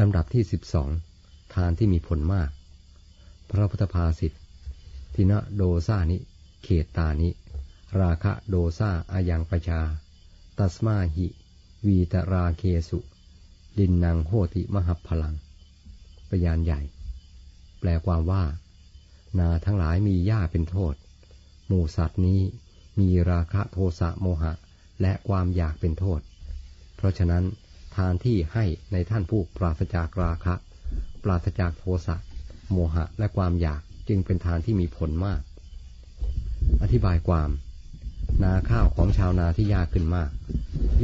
ลำดับที่สิบสองทานที่มีผลมาก พระพุทธภาษิตทินะโดซานิ เขตตานิ ราคะโดซาอายังปชา ตัสมาหิ วีตราเคสุ ดินนางโหติมหัพลังปยานใหญ่ แปลความว่า นาทั้งหลายมีหญ้าเป็นโทษ หมู่สัตว์นี้มีราคะโทสะโมหะและความอยากเป็นโทษ เพราะฉะนั้น ทานที่ให้ในท่านผู้ปราศจากราคะ ปราศจากโทสะโมหะและความอยากจึงเป็นทานที่มีผลมาก อธิบายความ นาข้าวของชาวนาที่ยากขึ้นมาก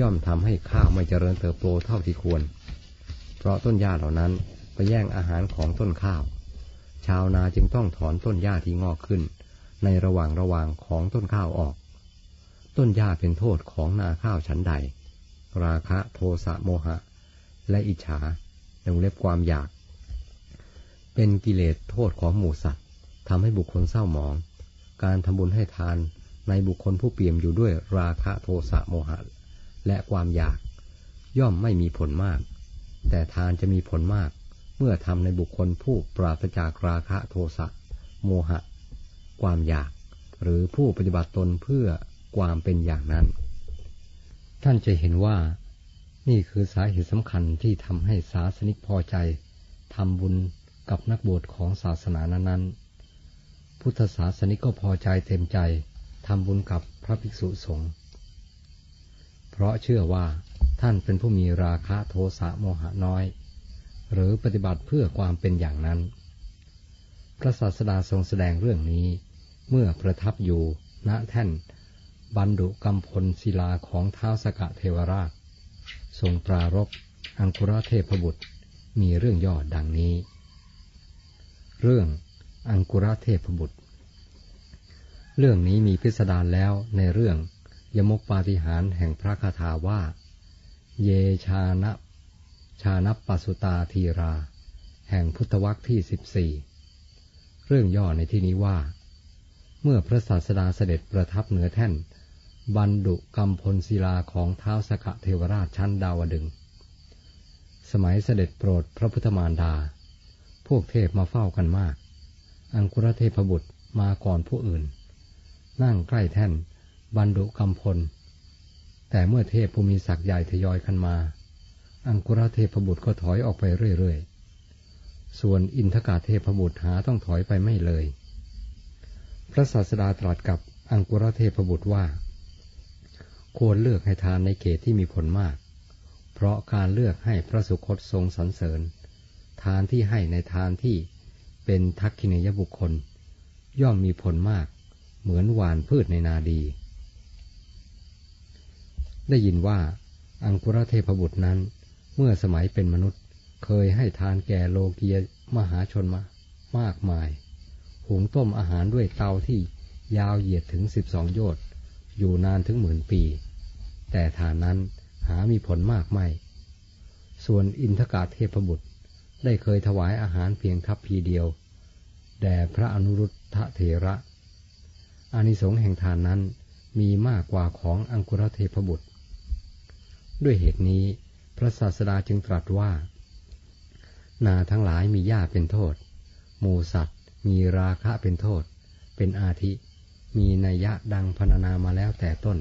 ย่อมทำให้ข้าวไม่เจริญเติบโตเท่าที่ควร เพราะต้นหญ้าเหล่านั้นไปแย่งอาหารของต้นข้าว ชาวนาจึงต้องถอนต้นหญ้าที่งอกขึ้น ในระหว่างระหว่างของต้นข้าวออก ต้นหญ้าเป็นโทษของนาข้าวชั้นใด ราคะโทสะโมหะ และอิจฉายังเล็บความอยาก เป็นกิเลสโทษของหมู่สัตว์ทำให้บุคคลเศร้าหมอง การทำบุญให้ทานในบุคคลผู้เปี่ยมอยู่ด้วยราคะโทสะโมหะ และความอยาก ย่อมไม่มีผลมาก แต่ทานจะมีผลมาก เมื่อทำในบุคคลผู้ปราศจากราคะโทสะโมหะ ความอยาก หรือผู้ปฏิบัติตนเพื่อความเป็นอย่างนั้น ท่านจะเห็นว่านี่คือสาเหตุสำคัญที่ทำให้ศาสนิกพอใจทำบุญกับนักบวชของศาสนานั้นๆ พุทธศาสนิกก็พอใจเต็มใจทำบุญกับพระภิกษุสงฆ์เพราะเชื่อว่าท่านเป็นผู้มีราคะโทสะโมหะน้อย หรือปฏิบัติเพื่อความเป็นอย่างนั้น พระศาสดาทรงแสดงเรื่องนี้เมื่อประทับอยู่ณแท่น บรรดุกำพลศิลาของเท้าสกะเทวราช ทรงปรารบอังคุรเทพบุตรมีเรื่องย่อดังนี้ เรื่องอังกุรเทพบุตร เรื่องนี้มีพิสดารแล้วในเรื่องยมกปาฏิหารแห่งพระคาถาว่า เยชานะชานับปัสุตาทีรา แห่งพุทธวักที่สิบสี่เรื่องย่อในที่นี้ว่า มื่อพระศาสดาเสด็จประทับเหนือแท่น บรรดุกำพลศิลาของเท้าสกะเทวราชชั้นดาวดึง สมัยเสด็จโปรดพระพุทธมารดา พวกเทพมาเฝ้ากันมาก อังคุรเทพบุตรมาก่อนผู้อื่น นั่งใกล้แท่น บรรดุกำพล แต่เมื่อเทพผู้มีศักย์ใหญ่ทยอยกันมา อังคุรเทพบุตรก็ถอยออกไปเรื่อยๆ ส่วนอินทกาเทพบุตรหาต้องถอยไปไม่เลย ระศาสดาตรัสกับอังกุรเทพบุตรว่า ควรเลือกให้ทานในเขตที่มีผลมาก เพราะการเลือกให้พระสุคตทรงสรรเสริญ ทานที่ให้ในทานที่เป็นทักขิเนยบุคคล ย่อมมีผลมาก เหมือนหวานพืชในนาดี ได้ยินว่าอังคุรเทพบุตรนั้น เมื่อสมัยเป็นมนุษย์เคยให้ทานแก่โลกียมหาชนมามากมาย หุงต้มอาหารด้วยเตาที่ยาวเหยียดถึงสิบสองโยชน์อยู่นานถึงหมื่นปี แต่ฐานนั้นหามีผลมากไม่ ส่วนอินทกาเทพบุตรได้เคยถวายอาหารเพียงทัพพีเดียว แด่พระอนุรุทธเถระอานิสงส์แห่งทานนั้นมีมากกว่าของอังคุรเทพบุตร ด้วยเหตุนี้พระศาสดาจึงตรัสว่า นาทั้งหลายมีหญ้าเป็นโทษ หมูสัตว มีราคะเป็นโทษ เป็นอาทิ มีนัยยะดังพรรณนามาแล้วแต่ต้น